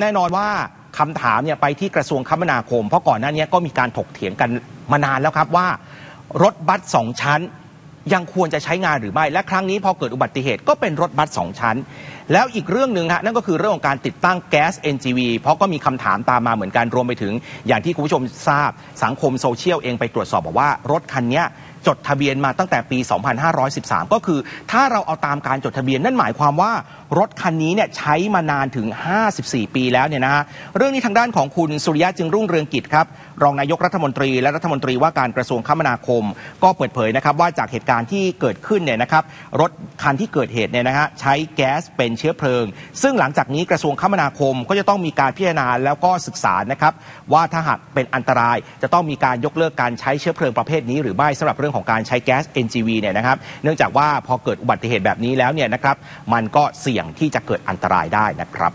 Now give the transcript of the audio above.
แน่นอนว่าคำถามเนี่ยไปที่กระทรวงคมนาคม เพราะก่อนหน้านี้ก็มีการถกเถียงกันมานานแล้วครับว่า รถบัสสองชั้น ยังควรจะใช้งานหรือไม่ และครั้งนี้พอเกิดอุบัติเหตุก็เป็นรถบัสสองชั้น แล้วอีกเรื่องหนึ่งฮะนั่นก็คือเรื่องของการติดตั้งแก๊ส NGV เพราะก็มีคำถามตามมาเหมือนกันรวมไปถึง อย่างที่คุณผู้ชมทราบสังคมโซเชียลเองไปตรวจสอบบอกว่ารถคันเนี้ย จดทะเบียนมาตั้งแต่ปี 2513 ก็คือ ถ้าเราเอาตามการจดทะเบียนนั่นหมายความว่ารถคันนี้เนี่ยใช้มานานถึง 54 ปีแล้วเนี่ยนะฮะเรื่องนี้ทางด้านของคุณสุริยะจึงรุ่งเรืองกิจครับรองนายกรัฐมนตรีและรัฐมนตรีว่าการกระทรวงคมนาคม ก็เปิดเผยนะครับว่าจากเหตุการณ์ที่เกิดขึ้นเนี่ยนะครับรถคันที่เกิดเหตุเนี่ยนะฮะใช้แก๊สเป็นเชื้อเพลิง ซึ่งหลังจากนี้กระทรวงคมนาคมก็จะต้องมีการพิจารณาแล้วก็ศึกษานะครับว่าถ้าหากเป็นอันตรายจะต้องมีการยกเลิกการใช้เชื้อเพลิงประเภทนี้หรือไม่สำหรับเรื่องของการใช้แก๊ส NGV เนี่ยนะครับ เนื่องจากว่าพอเกิดอุบัติเหตุแบบนี้แล้วเนี่ยนะครับ มันก็เสี่ยงที่จะเกิดอันตรายได้นะครับ